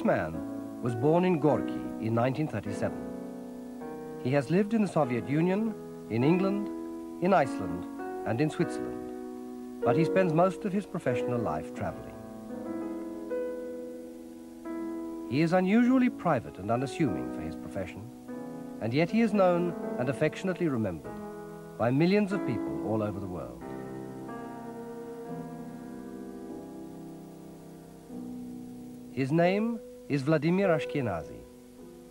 This man was born in Gorky in 1937. He has lived in the Soviet Union, in England, in Iceland, and in Switzerland, but he spends most of his professional life traveling. He is unusually private and unassuming for his profession, and yet he is known and affectionately remembered by millions of people all over the world. His name is Vladimir Ashkenazy,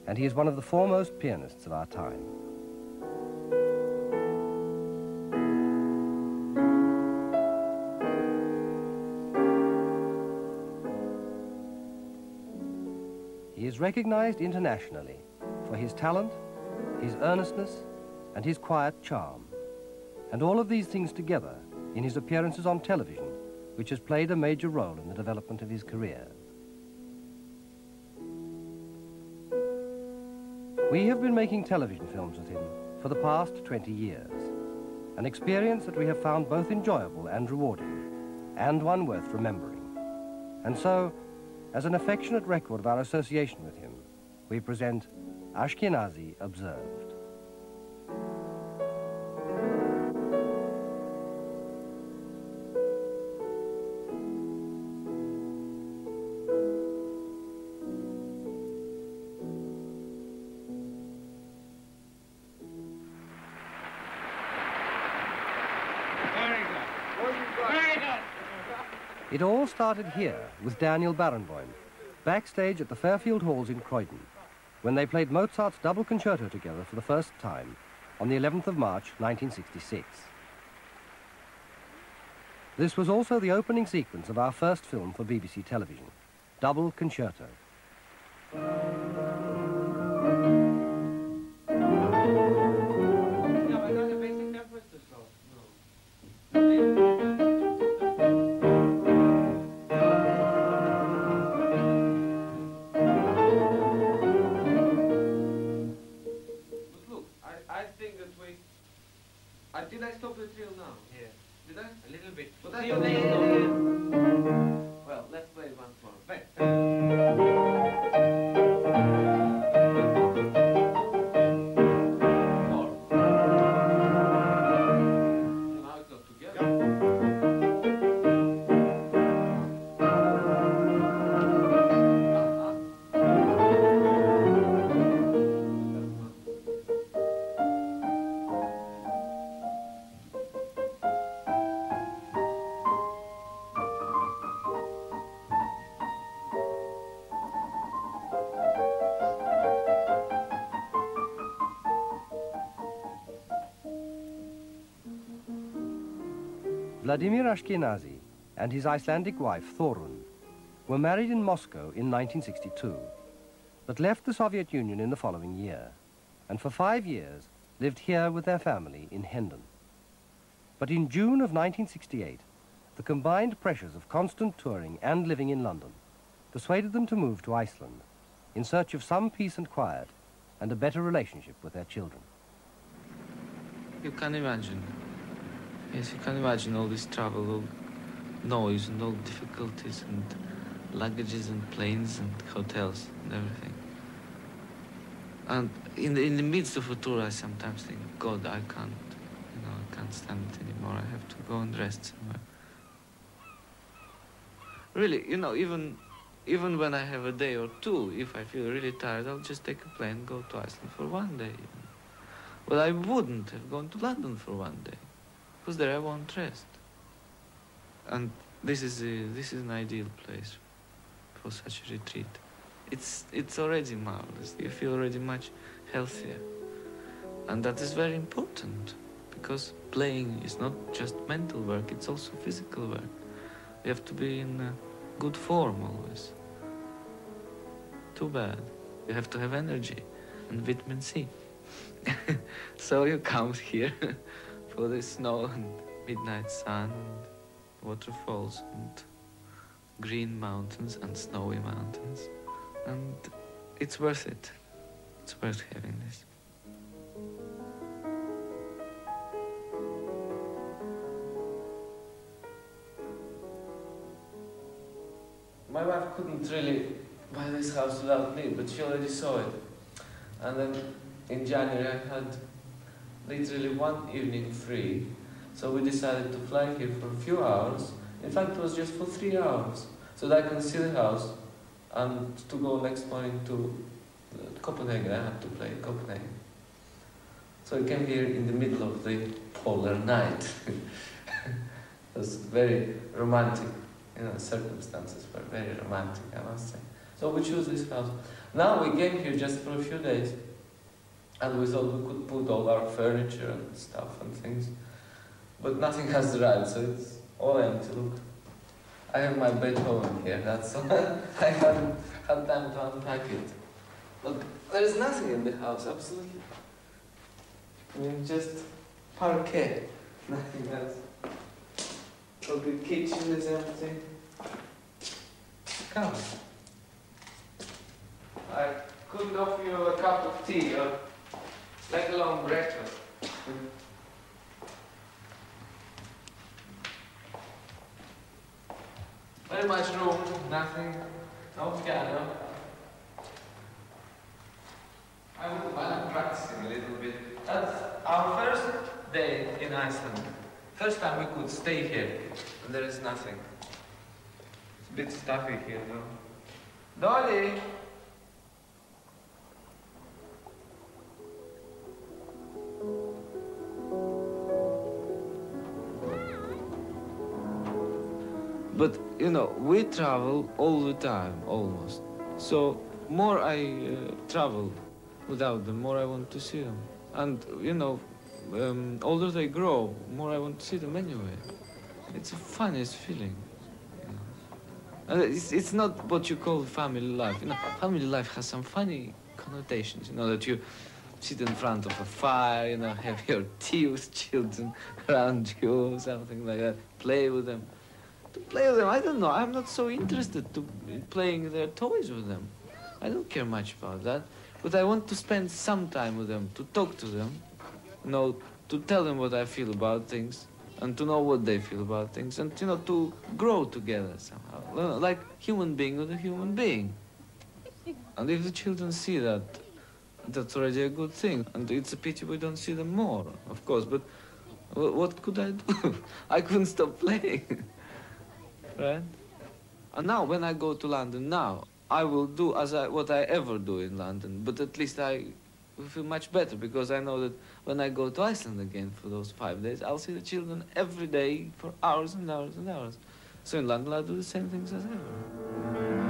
and he is one of the foremost pianists of our time. He is recognized internationally for his talent, his earnestness, and his quiet charm. And all of these things together in his appearances on television, which has played a major role in the development of his career. We have been making television films with him for the past 20 years, an experience that we have found both enjoyable and rewarding, and one worth remembering. And so, as an affectionate record of our association with him, we present Ashkenazy Observed. It all started here with Daniel Barenboim, backstage at the Fairfield Halls in Croydon, when they played Mozart's double concerto together for the first time on the 11th of March 1966. This was also the opening sequence of our first film for BBC television, Double Concerto. Vladimir Ashkenazy and his Icelandic wife, Thorunn, were married in Moscow in 1962, but left the Soviet Union in the following year, and for five years lived here with their family in Hendon. But in June of 1968, the combined pressures of constant touring and living in London persuaded them to move to Iceland in search of some peace and quiet and a better relationship with their children. You can imagine. Yes, you can imagine all this travel, all noise and all difficulties and luggages and planes and hotels and everything. And in the, in the midst of a tour, I sometimes think, God, I can't, you know, I can't stand it anymore. I have to go and rest somewhere. Really, you know, even even when I have a day or two, if I feel really tired, I'll just take a plane and go to Iceland for one day. Well, I wouldn't have gone to London for one day, because there I won't rest. And this is a, this is an ideal place for such a retreat. It's it's already marvelous. You feel already much healthier, and that is very important because playing is not just mental work; it's also physical work. You have to be in uh, good form always. Too bad. You have to have energy and vitamin C. so you come here for the snow and midnight sun and waterfalls and green mountains and snowy mountains. And it's worth it. It's worth having this. My wife couldn't really buy this house without me, but she already saw it. And then in January I had literally one evening free, so we decided to fly here for a few hours. In fact, it was just for three hours, so that I can see the house and to go next morning to uh, Copenhagen. I had to play Copenhagen. So I came here in the middle of the polar night. it was very romantic, you know, circumstances were very romantic, I must say. So we chose this house. Now we came here just for a few days, and we thought we could put all our furniture and stuff and things, but nothing has arrived, so it's all empty. Look, I have my Beethoven here. That's all. I haven't had time to unpack it. Look, there is nothing in the house, absolutely. I mean, just parquet, nothing else. Look, the kitchen is empty. Come. I couldn't offer you a cup of tea or like a long breakfast. Very much room, nothing, no piano. I would I'm practicing a little bit. That's our first day in Iceland. First time we could stay here, and there is nothing. It's a bit stuffy here though. Dolly! But you know, we travel all the time, almost. So more I uh, travel without them, more I want to see them. And you know, um, older they grow, more I want to see them anyway. It's the funniest feeling. it's, it's not what you call family life. You know, family life has some funny connotations. You know that you sit in front of a fire, you know, have your tea with children around you, something like that. Play with them. To play with them, I don't know. I'm not so interested to playing their toys with them. I don't care much about that. But I want to spend some time with them, to talk to them, you know, to tell them what I feel about things, and to know what they feel about things, and you know, to grow together somehow, like human being with a human being. And if the children see that, that's already a good thing. And it's a pity we don't see them more, of course. But what could I do? I couldn't stop playing, right? And now, when I go to London now, I will do as I, what I ever do in London, but at least I feel much better because I know that when I go to Iceland again for those five days, I'll see the children every day for hours and hours and hours. So in London, I'll do the same things as ever.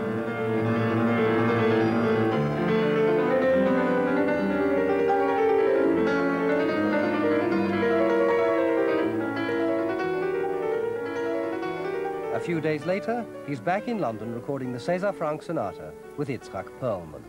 Few days later, he's back in London recording the César Franck Sonata with Itzhak Perlman.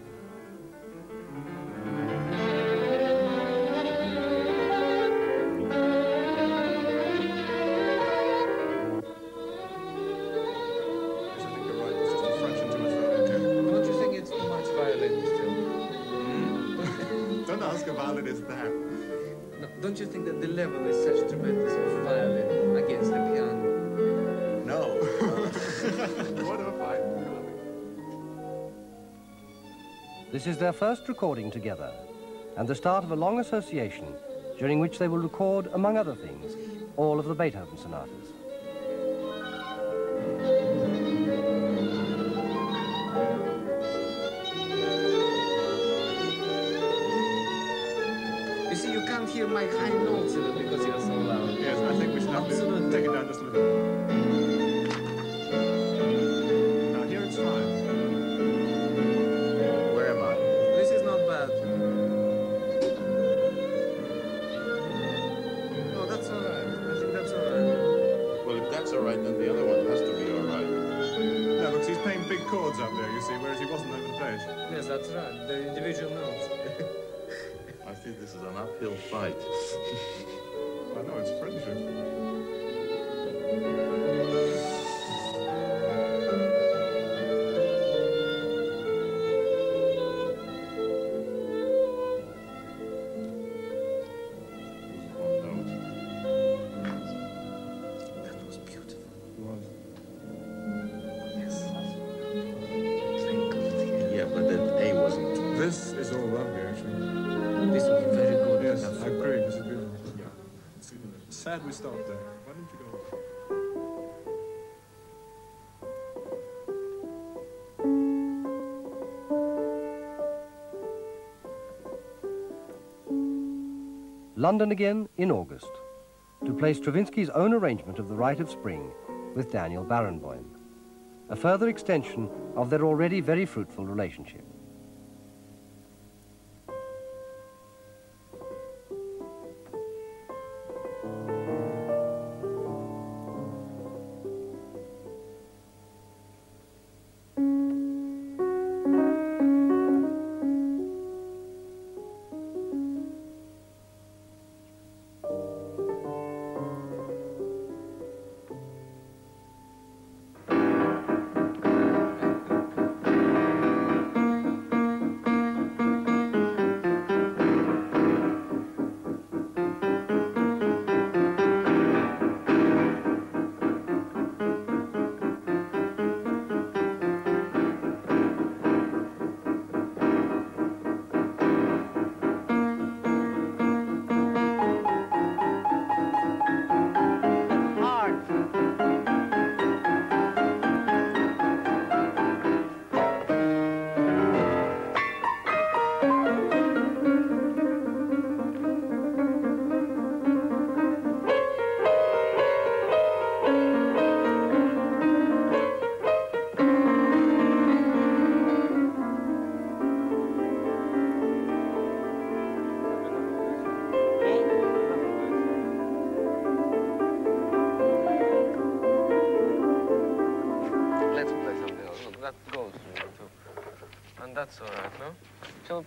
This is their first recording together and the start of a long association during which they will record, among other things, all of the Beethoven sonatas. You see, you can't hear my high notes because you're so loud. Yes, I think we should have to take it down Yes, that's right. The individual notes. I think this is an uphill fight. I know, it's friendship. London again in August to play Stravinsky's own arrangement of The Rite of Spring with Daniel Barenboim, a further extension of their already very fruitful relationship.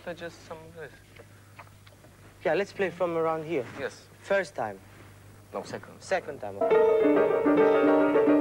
Play just some of this? Yeah, let's play from around here. Yes. First time. No, second. Second time. okay.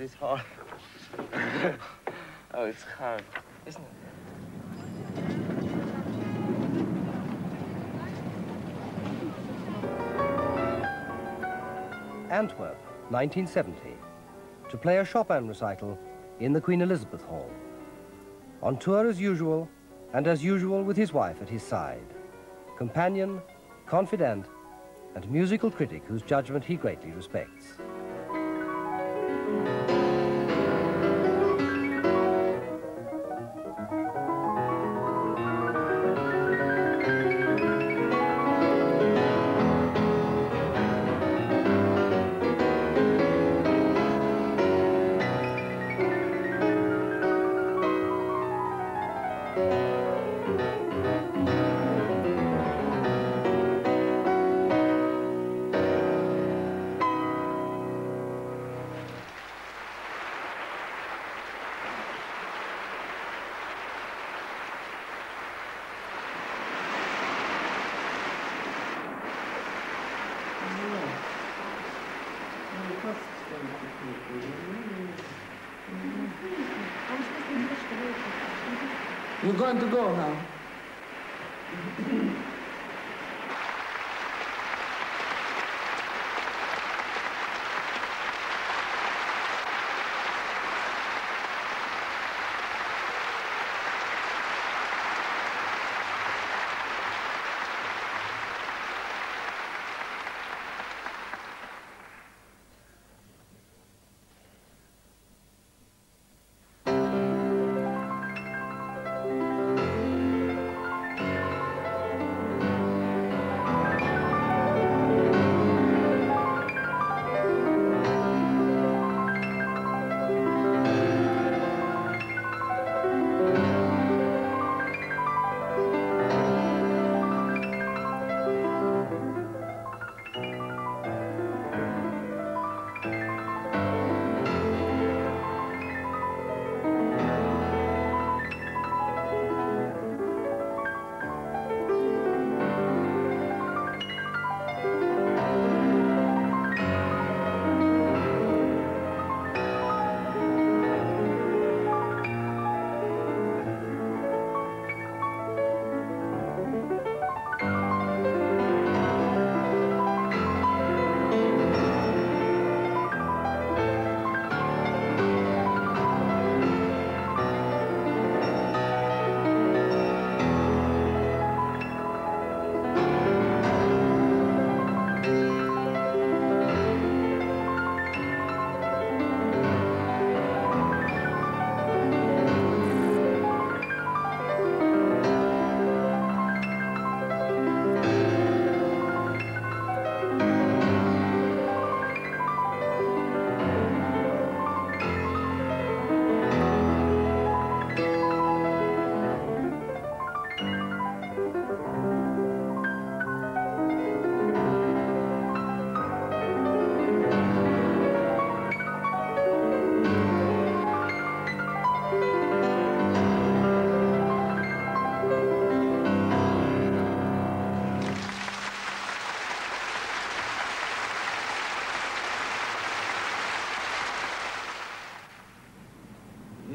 This hall? Oh, it's hard, isn't it? Antwerp, 1970, to play a Chopin recital in the Queen Elizabeth Hall. On tour as usual, and as usual with his wife at his side. Companion, confidant, and musical critic whose judgment he greatly respects. You're going to go now.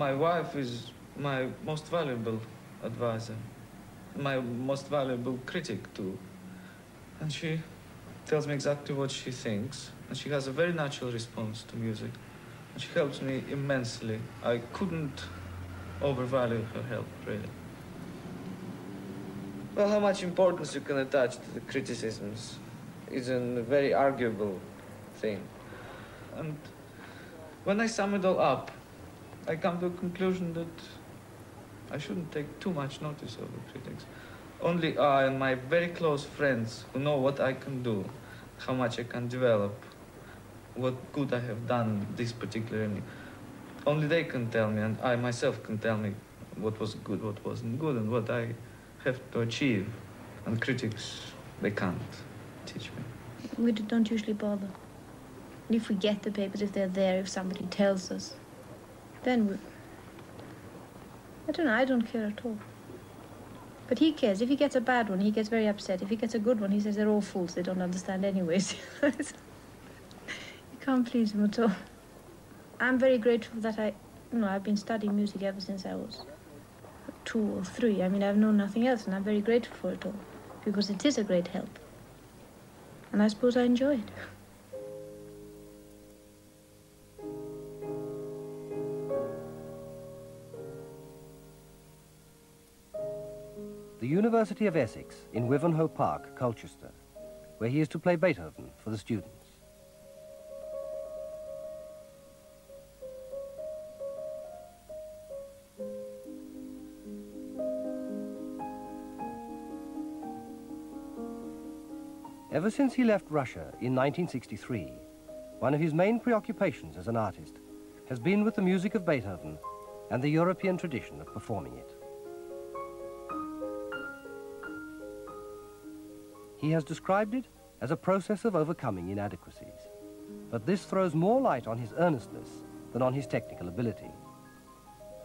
My wife is my most valuable advisor, my most valuable critic too. And she tells me exactly what she thinks, and she has a very natural response to music. And she helps me immensely. I couldn't overvalue her help, really. Well, how much importance you can attach to the criticisms is a very arguable thing. And when I sum it all up, I come to a conclusion that I shouldn't take too much notice of the critics. Only I and my very close friends who know what I can do, how much I can develop, what good I have done this particular. Only they can tell me, and I myself can tell me what was good, what wasn't good, and what I have to achieve. And critics, they can't teach me. We don't usually bother. If we get the papers, if they're there, if somebody tells us, then. I don't know, I don't care at all. But he cares. If he gets a bad one, he gets very upset. If he gets a good one, he says they're all fools. They don't understand anyways. you can't please him at all. I'm very grateful that I, you know, I've been studying music ever since I was two or three. I mean, I've known nothing else, and I'm very grateful for it all because it is a great help. And I suppose I enjoy it. The University of Essex in Wivenhoe Park, Colchester, where he is to play Beethoven for the students. Ever since he left Russia in 1963, one of his main preoccupations as an artist has been with the music of Beethoven and the European tradition of performing it. He has described it as a process of overcoming inadequacies. But this throws more light on his earnestness than on his technical ability.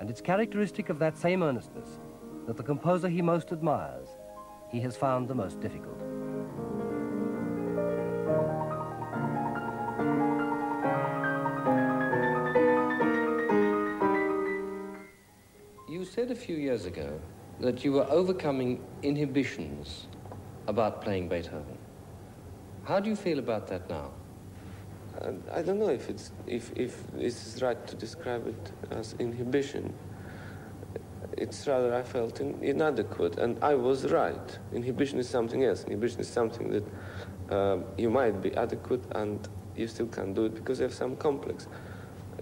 And it's characteristic of that same earnestness that the composer he most admires, he has found the most difficult. You said a few years ago that you were overcoming inhibitions about playing Beethoven. How do you feel about that now? Uh, I don't know if it's if if this is right to describe it as inhibition. It's rather I felt in, inadequate, and I was right. Inhibition is something else. Inhibition is something that uh, you might be adequate and you still can't do it because you have some complex.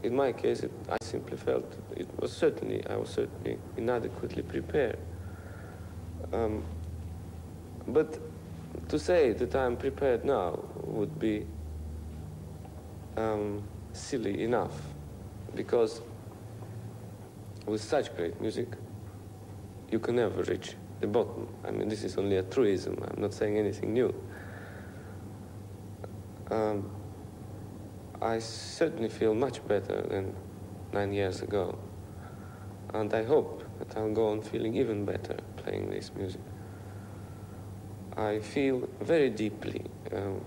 In my case, it, I simply felt it was certainly I was certainly inadequately prepared. Um, but to say that I'm prepared now would be um, silly enough because with such great music, you can never reach the bottom. I mean, this is only a truism. I'm not saying anything new. Um, I certainly feel much better than nine years ago. And I hope that I'll go on feeling even better playing this music. I feel very deeply um,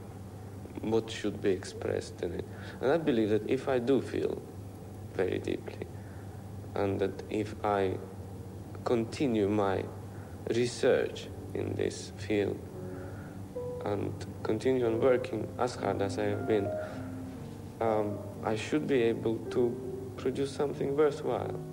what should be expressed in it. And I believe that if I do feel very deeply, and that if I continue my research in this field and continue on working as hard as I have been, um, I should be able to produce something worthwhile.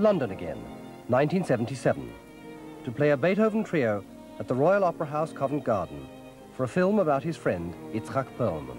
London again, 1977, to play a Beethoven trio at the Royal Opera House, Covent Garden, for a film about his friend Itzhak Perlman.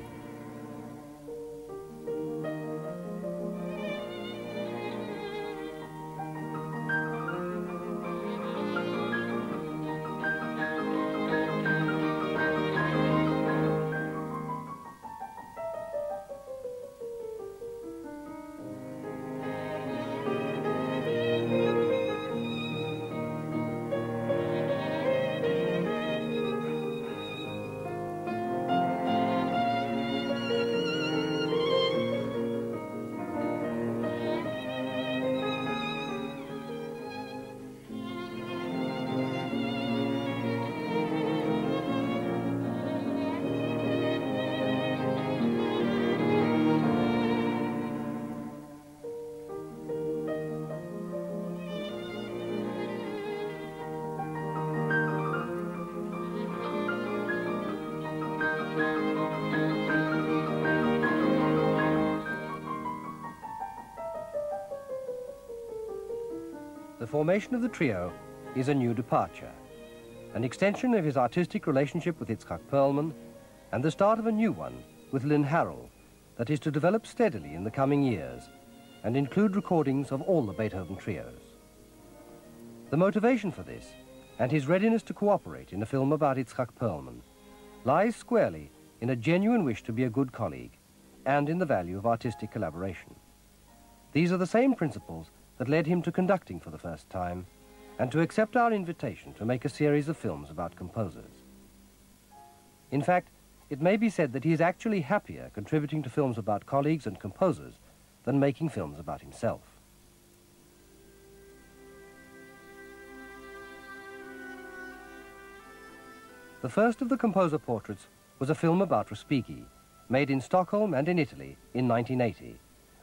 Formation of the trio is a new departure, an extension of his artistic relationship with Itzhak Perlman, and the start of a new one with Lynn Harrell that is to develop steadily in the coming years and include recordings of all the Beethoven trios. The motivation for this and his readiness to cooperate in a film about Itzhak Perlman lies squarely in a genuine wish to be a good colleague and in the value of artistic collaboration. These are the same principles that led him to conducting for the first time and to accept our invitation to make a series of films about composers. In fact, it may be said that he is actually happier contributing to films about colleagues and composers than making films about himself. The first of the composer portraits was a film about Respighi, made in Stockholm and in Italy in 1980,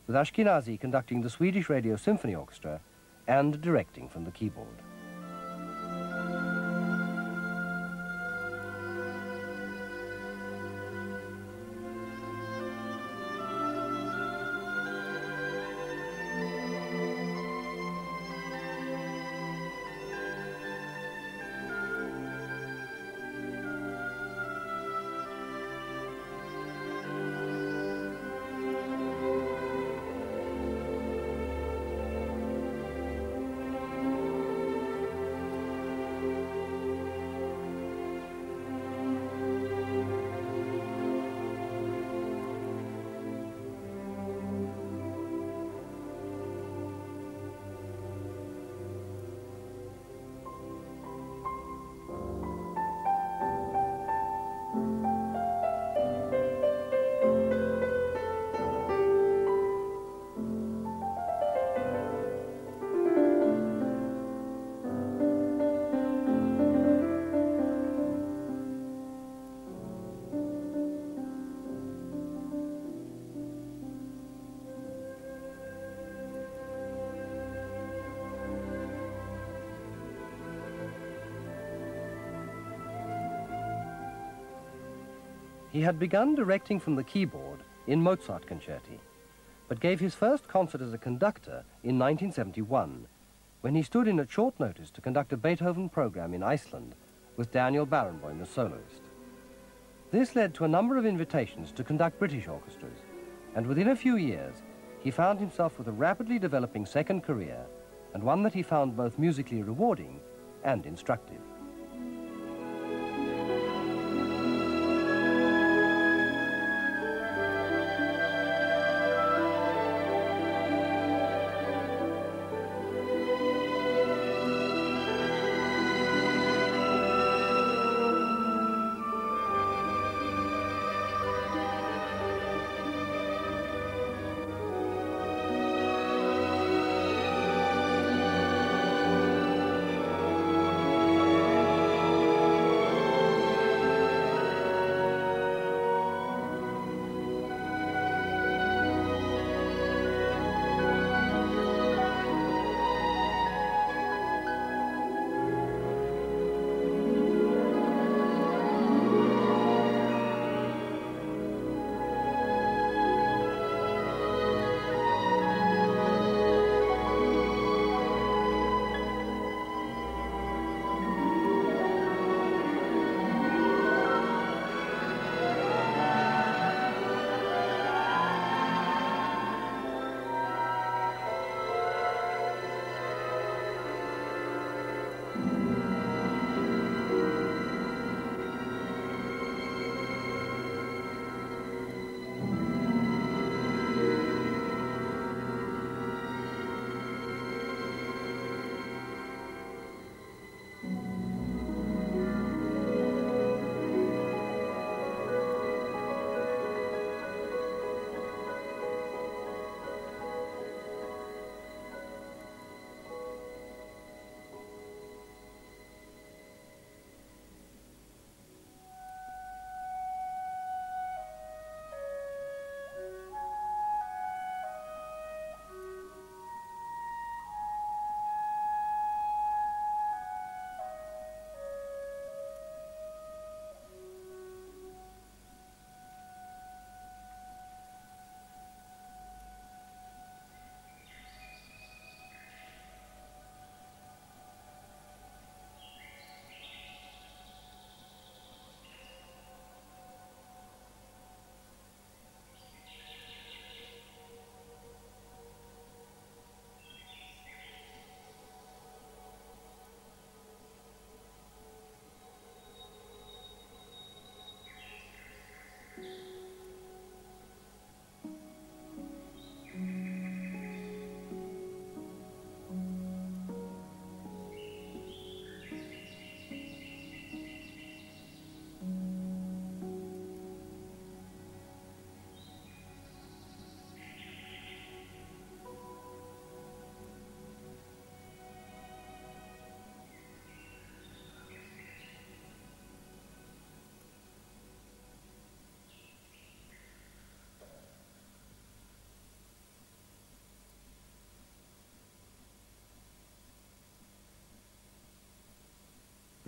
with Ashkenazy conducting the Swedish Radio Symphony Orchestra and directing from the keyboard. He had begun directing from the keyboard in Mozart concerti, but gave his first concert as a conductor in 1971, when he stood in at short notice to conduct a Beethoven program in Iceland with Daniel Barenboim as soloist. This led to a number of invitations to conduct British orchestras, and within a few years, he found himself with a rapidly developing second career, and one that he found both musically rewarding and instructive.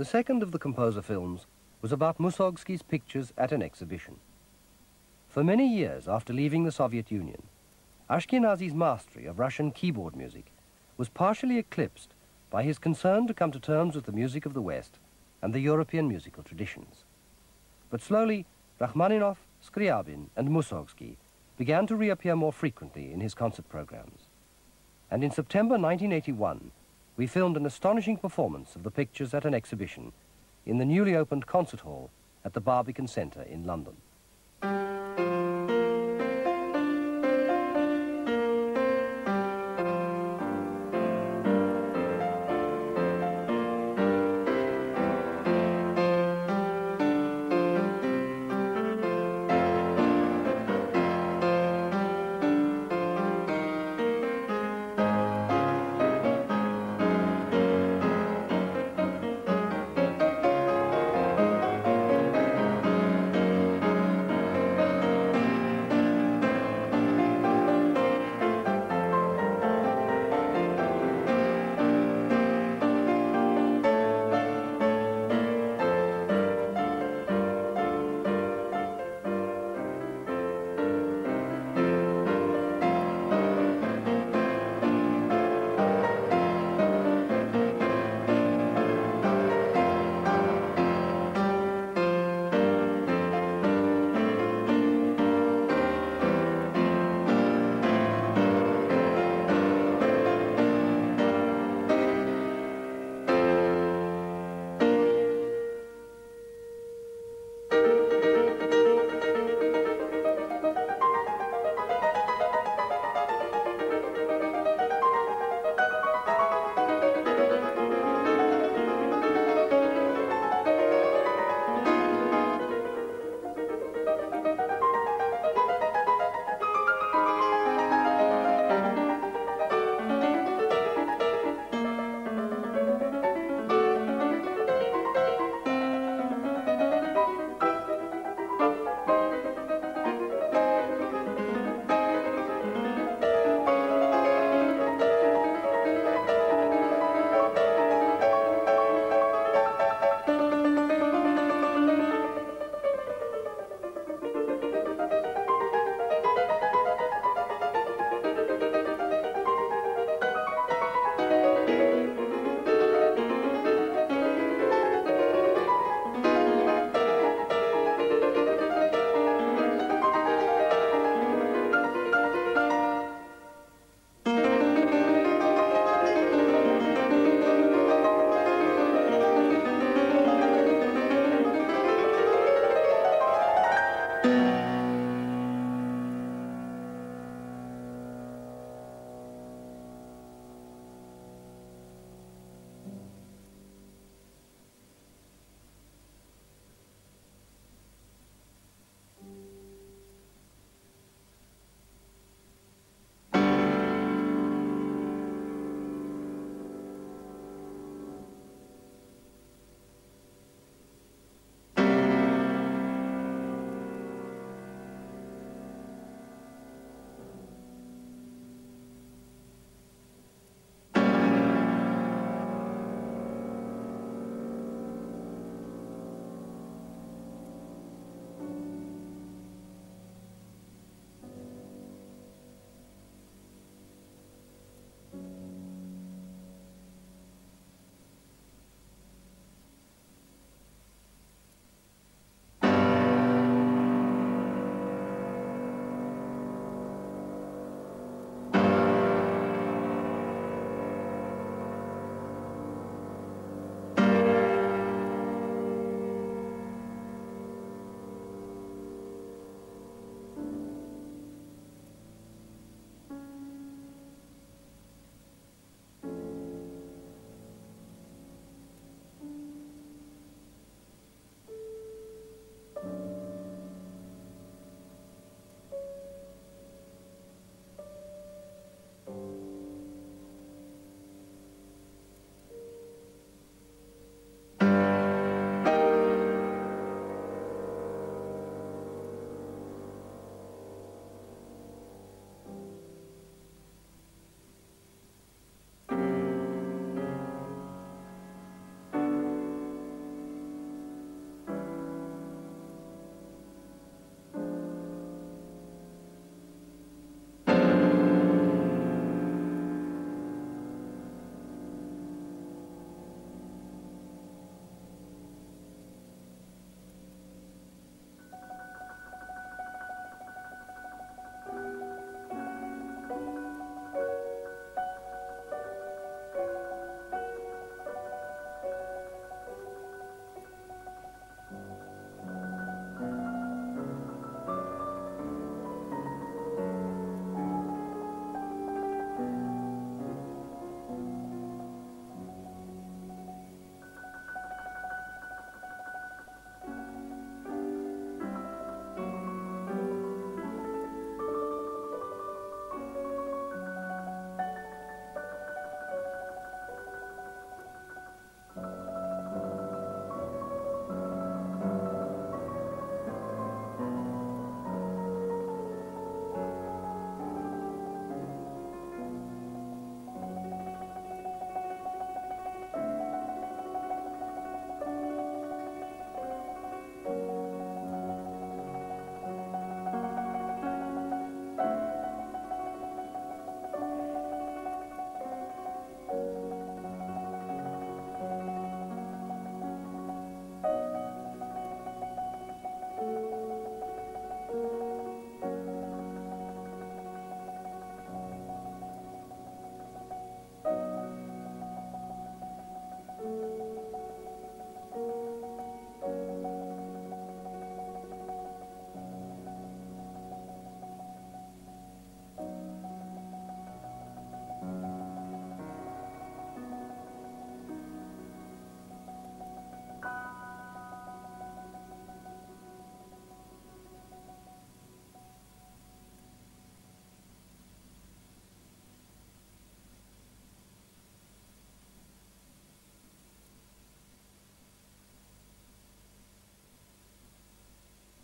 The second of the composer films was about Mussorgsky's pictures at an exhibition. For many years after leaving the Soviet Union, Ashkenazy's mastery of Russian keyboard music was partially eclipsed by his concern to come to terms with the music of the West and the European musical traditions. But slowly, Rachmaninoff, Scriabin, and Mussorgsky began to reappear more frequently in his concert programs. And in September 1981, we filmed an astonishing performance of the pictures at an exhibition in the newly opened concert hall at the Barbican Centre in London.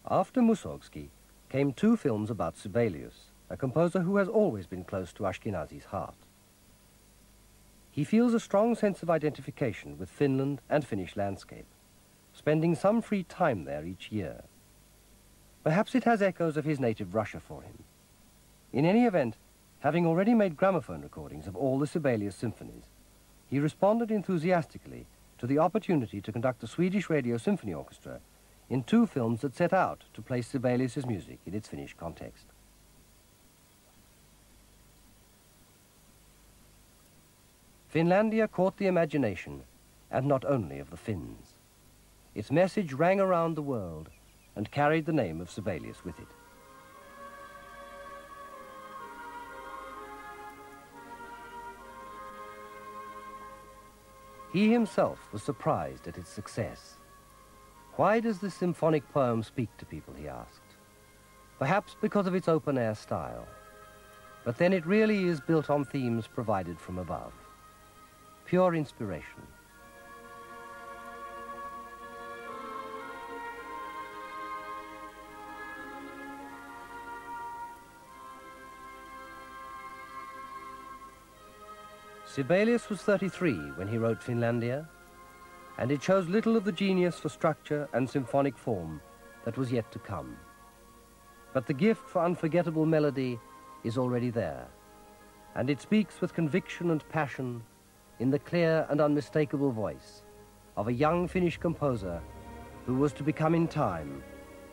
After Mussorgsky came two films about Sibelius, a composer who has always been close to Ashkenazy's heart. He feels a strong sense of identification with Finland and Finnish landscape, spending some free time there each year. Perhaps it has echoes of his native Russia for him. In any event, having already made gramophone recordings of all the Sibelius symphonies, he responded enthusiastically to the opportunity to conduct the Swedish Radio Symphony Orchestra in two films that set out to place Sibelius' music in its Finnish context. Finlandia caught the imagination, and not only of the Finns. Its message rang around the world and carried the name of Sibelius with it. He himself was surprised at its success. Why does this symphonic poem speak to people, he asked. Perhaps because of its open-air style. But then it really is built on themes provided from above. Pure inspiration. Sibelius was 33 when he wrote Finlandia, and it shows little of the genius for structure and symphonic form that was yet to come. But the gift for unforgettable melody is already there, and it speaks with conviction and passion in the clear and unmistakable voice of a young Finnish composer who was to become in time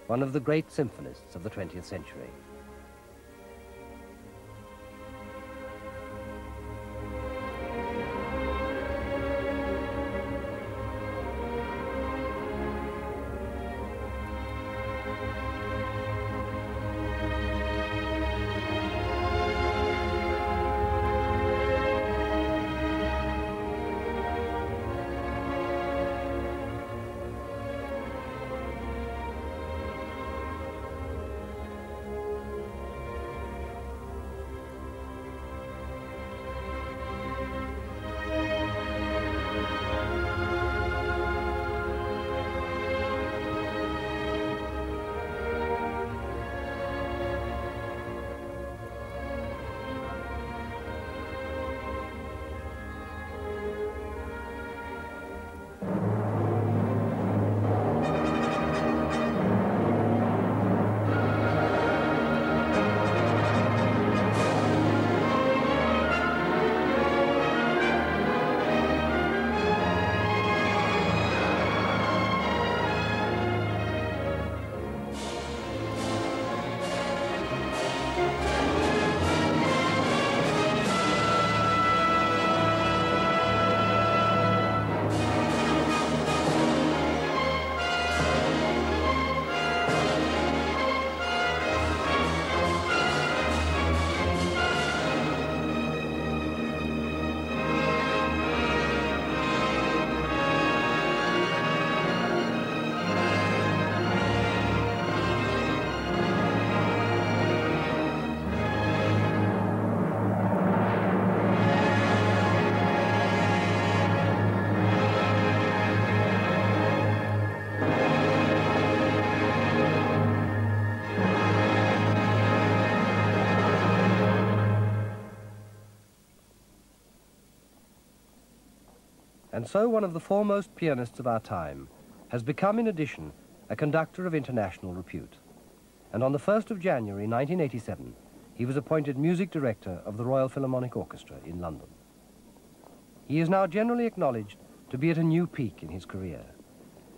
one of the great symphonists of the 20th century. And so one of the foremost pianists of our time has become, in addition, a conductor of international repute. And on the 1st of January 1987, he was appointed music director of the Royal Philharmonic Orchestra in London. He is now generally acknowledged to be at a new peak in his career,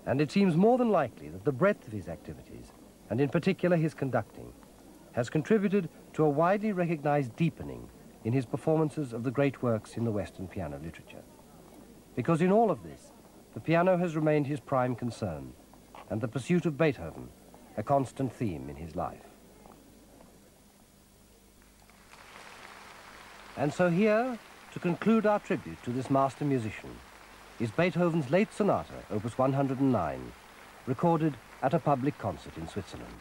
and it seems more than likely that the breadth of his activities, and in particular his conducting, has contributed to a widely recognized deepening in his performances of the great works in the Western piano literature. Because in all of this, the piano has remained his prime concern, and the pursuit of Beethoven a constant theme in his life. And so here, to conclude our tribute to this master musician, is Beethoven's late sonata, opus 109, recorded at a public concert in Switzerland.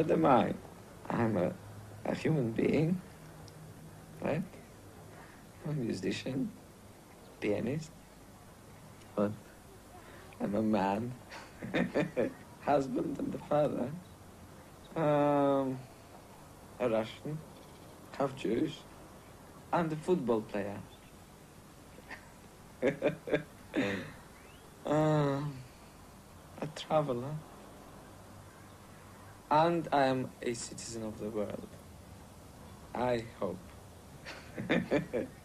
What am I? I'm a, a human being, right? I'm a musician, pianist. What? I'm a man, husband and a father. Um, a Russian, half Jewish, and a football player. um, a traveler. And I am a citizen of the world. I hope.